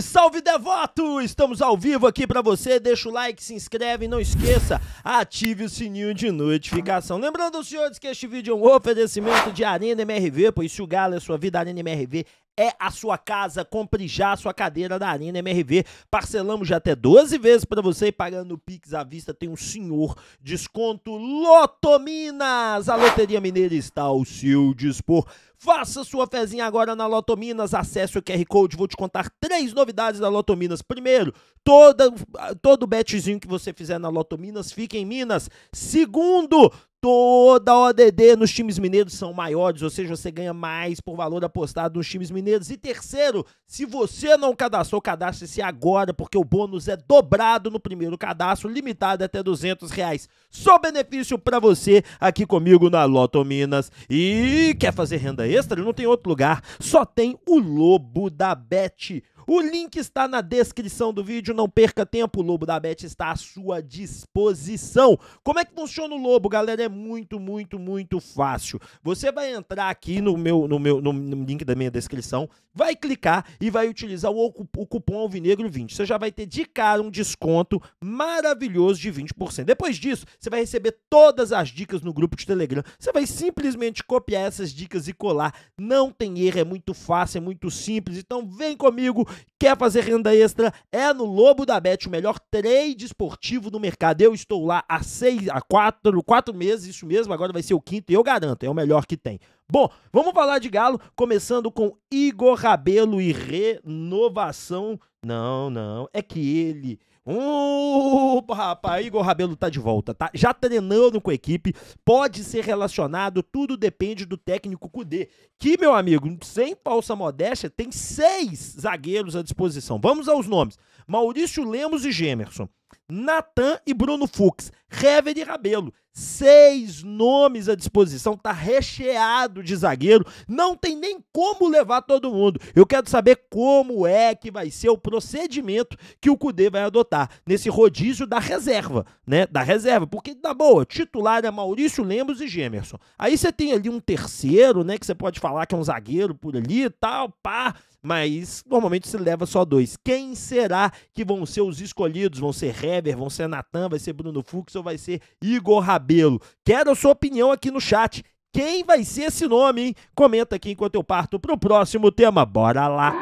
salve devoto! Estamos ao vivo aqui para você. Deixa o like, se inscreve e não esqueça, ative o sininho de notificação. Lembrando, senhores, que este vídeo é um oferecimento de Arena MRV, pois se o Galo é sua vida, Arena MRV é a sua casa. Compre já a sua cadeira da Arena MRV. Parcelamos já até 12 vezes para você e pagando o Pix à vista tem um senhor desconto Lotominas. A Loteria Mineira está ao seu dispor. Faça sua fezinha agora na Lotominas, acesse o QR Code, vou te contar três novidades da Lotominas. Primeiro, toda, todo betzinho que você fizer na Lotominas fica em Minas. Segundo, toda ODD nos times mineiros são maiores, ou seja, você ganha mais por valor apostado nos times mineiros. E terceiro, se você não cadastrou, cadastre-se agora, porque o bônus é dobrado no primeiro cadastro, limitado até 200 reais. Só benefício para você aqui comigo na Loto Minas. E quer fazer renda extra? Não tem outro lugar, só tem o Lobo da Bet. O link está na descrição do vídeo, não perca tempo, o Lobo da Bet está à sua disposição. Como é que funciona o Lobo, galera? É muito, muito, muito fácil. Você vai entrar aqui no meu, no meu no link da minha descrição, vai clicar e vai utilizar o, o cupom Alvinegro 20. Você já vai ter de cara um desconto maravilhoso de 20%. Depois disso, você vai receber todas as dicas no grupo de Telegram. Você vai simplesmente copiar essas dicas e colar. Não tem erro, é muito fácil, é muito simples. Então vem comigo Quer fazer renda extra? É no Lobo da Bet, o melhor trade esportivo do mercado. Eu estou lá há seis, há quatro, quatro meses, isso mesmo, agora vai ser o quinto e eu garanto, é o melhor que tem. Bom, vamos falar de Galo, começando com Igor Rabelo e renovação. Não, não, é que ele Opa, rapaz, Igor Rabelo tá de volta, tá? Já treinando com a equipe, pode ser relacionado, tudo depende do técnico Cudê. Que, meu amigo, sem falsa modéstia, tem seis zagueiros à disposição. Vamos aos nomes: Maurício Lemos e Gemerson. Natan e Bruno Fux, Hever e Rabelo. Seis nomes à disposição, tá recheado de zagueiro, não tem nem como levar todo mundo. Eu quero saber como é que vai ser o procedimento que o Cudê vai adotar nesse rodízio da reserva, né? Da reserva, porque na boa, titular é Maurício Lemos e Gemerson. Aí você tem ali um terceiro, né, que você pode falar que é um zagueiro por ali tal, pá mas normalmente se leva só dois. Quem será que vão ser os escolhidos? Vão ser Hever, vão ser Natan, vai ser Bruno Fux ou vai ser Igor Rabelo? Quero a sua opinião aqui no chat. Quem vai ser esse nome, hein? Comenta aqui enquanto eu parto pro próximo tema. Bora lá!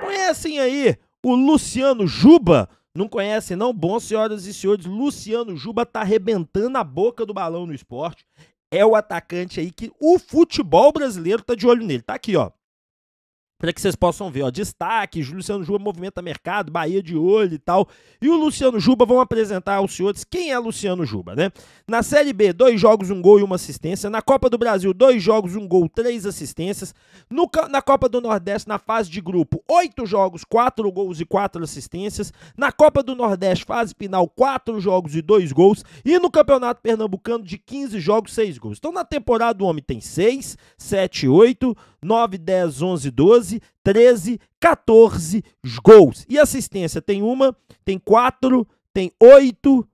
Conhecem aí o Luciano Juba? Não conhecem, não? Bom, senhoras e senhores, Luciano Juba tá arrebentando a boca do balão no esporte. É o atacante aí que o futebol brasileiro tá de olho nele. Tá aqui, ó para que vocês possam ver, ó, destaque, Luciano Juba movimenta mercado, Bahia de olho e tal. E o Luciano Juba vão apresentar aos senhores quem é Luciano Juba, né? Na Série B, dois jogos, um gol e uma assistência. Na Copa do Brasil, dois jogos, um gol, três assistências. No, na Copa do Nordeste, na fase de grupo, oito jogos, quatro gols e quatro assistências. Na Copa do Nordeste, fase final, quatro jogos e dois gols. E no Campeonato Pernambucano, de 15 jogos, seis gols. Então, na temporada, o homem tem seis, sete, oito, 9, 10, 11, 12, 13, 14 gols. E assistência tem uma, tem quatro, tem oito,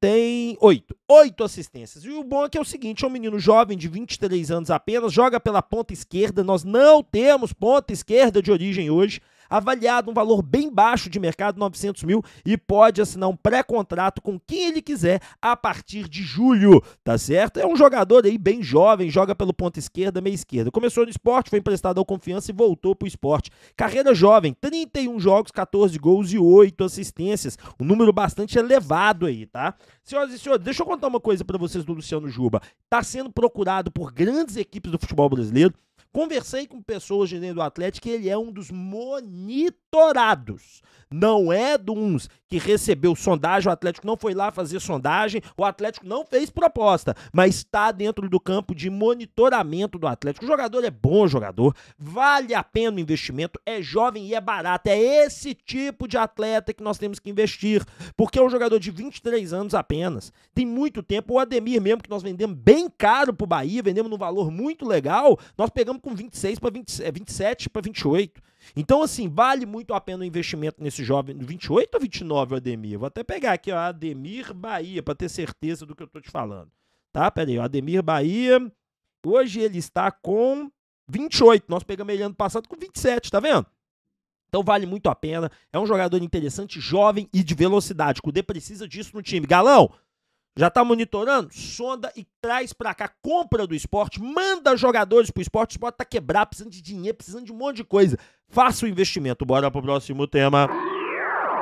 tem oito. Oito assistências. E o bom é que é o seguinte: é um menino jovem de 23 anos apenas, joga pela ponta esquerda. Nós não temos ponta esquerda de origem hoje avaliado um valor bem baixo de mercado, 900 mil, e pode assinar um pré-contrato com quem ele quiser a partir de julho, tá certo? É um jogador aí bem jovem, joga pelo ponto esquerda, meia esquerda. Começou no esporte, foi emprestado ao Confiança e voltou pro esporte. Carreira jovem, 31 jogos, 14 gols e 8 assistências. Um número bastante elevado aí, tá? Senhoras e senhores, deixa eu contar uma coisa para vocês do Luciano Juba. Tá sendo procurado por grandes equipes do futebol brasileiro. Conversei com pessoas de dentro do Atlético ele é um dos monitorados. Não é de uns que recebeu sondagem, o Atlético não foi lá fazer sondagem, o Atlético não fez proposta, mas está dentro do campo de monitoramento do Atlético. O jogador é bom jogador, vale a pena o investimento, é jovem e é barato. É esse tipo de atleta que nós temos que investir, porque é um jogador de 23 anos apenas. Tem muito tempo, o Ademir mesmo, que nós vendemos bem caro pro Bahia, vendemos num valor muito legal, nós pegamos com 26 para 27 para 28. Então, assim, vale muito a pena o investimento nesse jovem. 28 ou 29, Ademir? Vou até pegar aqui, ó, Ademir Bahia, para ter certeza do que eu tô te falando. Tá? Pera aí, o Ademir Bahia. Hoje ele está com 28. Nós pegamos ele ano passado com 27, tá vendo? Então vale muito a pena. É um jogador interessante, jovem e de velocidade. O Cudê precisa disso no time. Galão, já tá monitorando? Sonda e traz pra cá. Compra do esporte, manda jogadores pro esporte. O esporte tá quebrado, precisando de dinheiro, precisando de um monte de coisa. Faça o investimento. Bora pro próximo tema.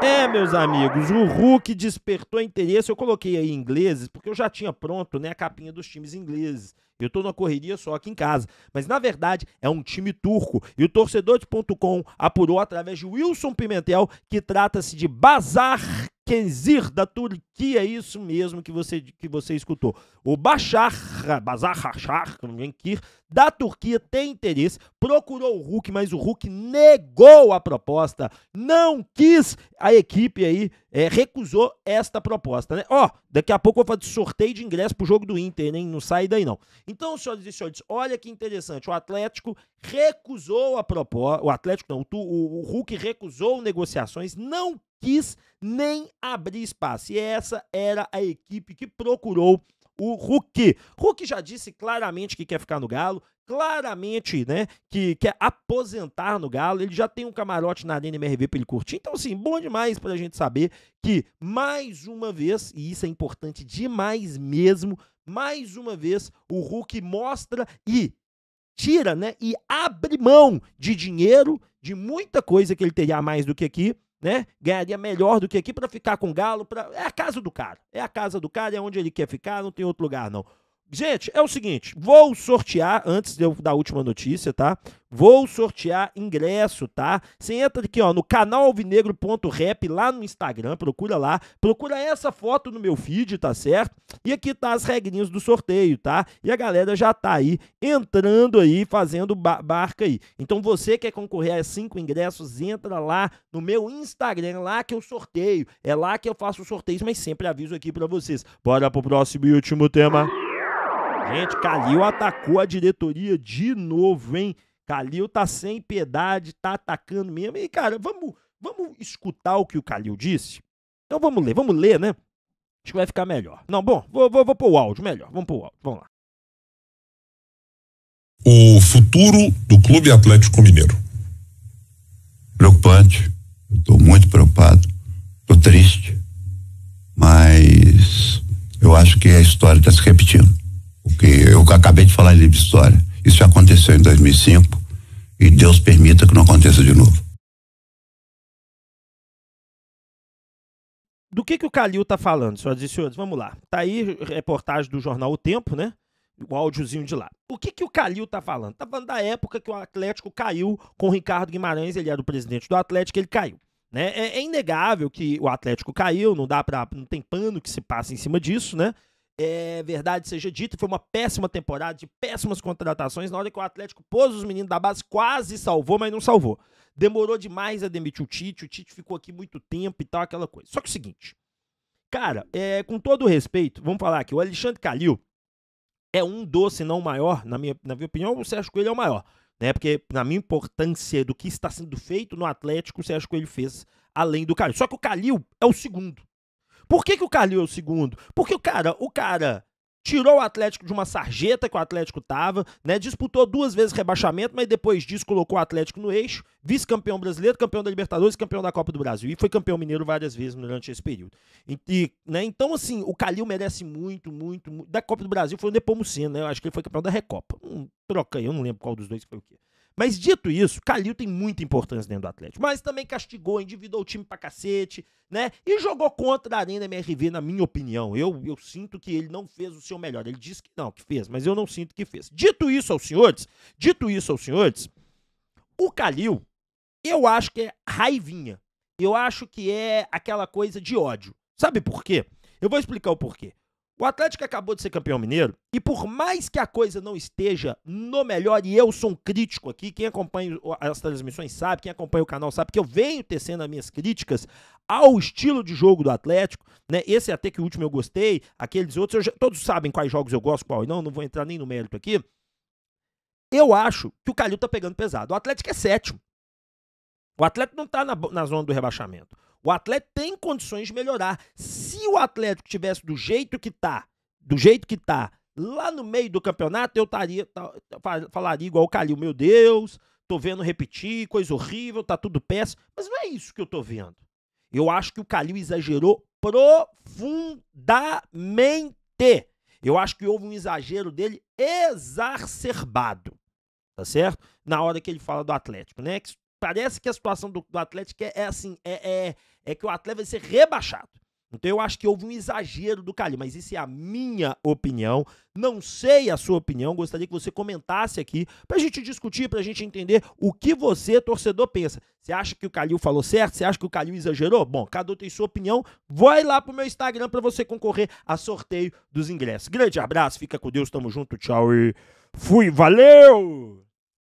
É, meus amigos, o Hulk despertou interesse. Eu coloquei aí ingleses, porque eu já tinha pronto né, a capinha dos times ingleses. Eu tô na correria só aqui em casa. Mas na verdade é um time turco. E o torcedor de .com apurou através de Wilson Pimentel que trata-se de Bazar Kenzir da Turquia, é isso mesmo que você, que você escutou. O Bashar, Bazar Hashar, da Turquia tem interesse, procurou o Hulk, mas o Hulk negou a proposta, não quis, a equipe aí é, recusou esta proposta, né? Ó, daqui a pouco eu vou fazer sorteio de ingresso pro jogo do Inter, nem não sai daí não. Então, senhoras e senhores, olha que interessante, o Atlético recusou a proposta, o Atlético não, o, o, Hulk recusou negociações, não quis nem abrir espaço. E essa era a equipe que procurou o Hulk. Hulk já disse claramente que quer ficar no Galo, claramente, né, que quer aposentar no Galo. Ele já tem um camarote na Arena MRV para ele curtir. Então, assim, bom demais para a gente saber que, mais uma vez, e isso é importante demais mesmo, mais uma vez, o Hulk mostra e tira, né, e abre mão de dinheiro, de muita coisa que ele teria mais do que aqui, né? Ganharia melhor do que aqui para ficar com o Galo. Pra... É a casa do cara. É a casa do cara, é onde ele quer ficar, não tem outro lugar, não. Gente, é o seguinte, vou sortear, antes de eu dar a última notícia, tá? Vou sortear ingresso, tá? Você entra aqui, ó, no canal alvinegro.rap lá no Instagram, procura lá, procura essa foto no meu feed, tá certo? E aqui tá as regrinhas do sorteio, tá? E a galera já tá aí entrando aí, fazendo ba barca aí. Então você quer concorrer a cinco ingressos, entra lá no meu Instagram, lá que eu sorteio. É lá que eu faço os sorteios, mas sempre aviso aqui para vocês. Bora pro próximo e último tema. Gente, Calil atacou a diretoria de novo, hein? Calil tá sem piedade, tá atacando mesmo. E, cara, vamos, vamos escutar o que o Calil disse? Então vamos ler, vamos ler, né? Acho que vai ficar melhor. Não, bom, vou, vou, vou pôr o áudio melhor. Vamos pôr o áudio, vamos lá. O futuro do Clube Atlético Mineiro. Preocupante. Estou muito preocupado. Estou triste. Mas eu acho que a história está se repetindo porque eu acabei de falar em livro de história. Isso aconteceu em 2005 e Deus permita que não aconteça de novo. Do que, que o Calil tá falando, senhoras e senhores? Vamos lá. Tá aí reportagem do jornal O Tempo, né? O áudiozinho de lá. O que, que o Calil tá falando? Tá falando da época que o Atlético caiu com o Ricardo Guimarães, ele era o presidente do Atlético, ele caiu. Né? É, é inegável que o Atlético caiu, não dá para, não tem pano que se passe em cima disso, né? É, verdade seja dita, foi uma péssima temporada, de péssimas contratações. Na hora que o Atlético pôs os meninos da base, quase salvou, mas não salvou. Demorou demais a demitir o Tite, o Tite ficou aqui muito tempo e tal, aquela coisa. Só que é o seguinte, cara, é, com todo o respeito, vamos falar aqui, o Alexandre Calil é um doce, não o maior, na minha, na minha opinião, o Sérgio Coelho é o maior. Né, porque, na minha importância do que está sendo feito no Atlético, o Sérgio Coelho fez além do Calil. Só que o Calil é o segundo. Por que, que o Calil é o segundo? Porque o cara, o cara tirou o Atlético de uma sarjeta que o Atlético tava, né? Disputou duas vezes rebaixamento, mas depois disso colocou o Atlético no eixo, vice-campeão brasileiro, campeão da Libertadores, campeão da Copa do Brasil e foi campeão mineiro várias vezes durante esse período. E, né? Então assim, o Calil merece muito, muito, muito. Da Copa do Brasil foi o Nepomuceno, né? Eu acho que ele foi campeão da Recopa. Um, troca aí, eu não lembro qual dos dois foi o quê. Mas dito isso, Calil tem muita importância dentro do Atlético. Mas também castigou, endividou o time pra cacete, né? E jogou contra a Arena MRV, na minha opinião. Eu, eu sinto que ele não fez o seu melhor. Ele disse que não, que fez, mas eu não sinto que fez. Dito isso aos senhores, dito isso aos senhores, o Calil, eu acho que é raivinha. Eu acho que é aquela coisa de ódio. Sabe por quê? Eu vou explicar o porquê. O Atlético acabou de ser campeão mineiro e por mais que a coisa não esteja no melhor, e eu sou um crítico aqui, quem acompanha as transmissões sabe, quem acompanha o canal sabe que eu venho tecendo as minhas críticas ao estilo de jogo do Atlético, né? Esse até que o último eu gostei, aqueles outros, já, todos sabem quais jogos eu gosto, qual não, não vou entrar nem no mérito aqui. Eu acho que o Calil tá pegando pesado. O Atlético é sétimo. O Atlético não tá na, na zona do rebaixamento. O Atlético tem condições de melhorar. Se o Atlético tivesse do jeito que tá, do jeito que tá, lá no meio do campeonato, eu taria, falaria igual o Calil, meu Deus, tô vendo repetir, coisa horrível, tá tudo péssimo. Mas não é isso que eu tô vendo. Eu acho que o Calil exagerou profundamente. Eu acho que houve um exagero dele exacerbado. Tá certo? Na hora que ele fala do Atlético, né? Parece que a situação do, do Atlético é, é assim: é, é, é que o Atlético vai ser rebaixado. Então eu acho que houve um exagero do Cali, mas isso é a minha opinião. Não sei a sua opinião, gostaria que você comentasse aqui pra gente discutir, pra gente entender o que você, torcedor, pensa. Você acha que o Calil falou certo? Você acha que o Calil exagerou? Bom, cada um tem sua opinião. Vai lá pro meu Instagram para você concorrer a sorteio dos ingressos. Grande abraço, fica com Deus, tamo junto, tchau e fui, valeu!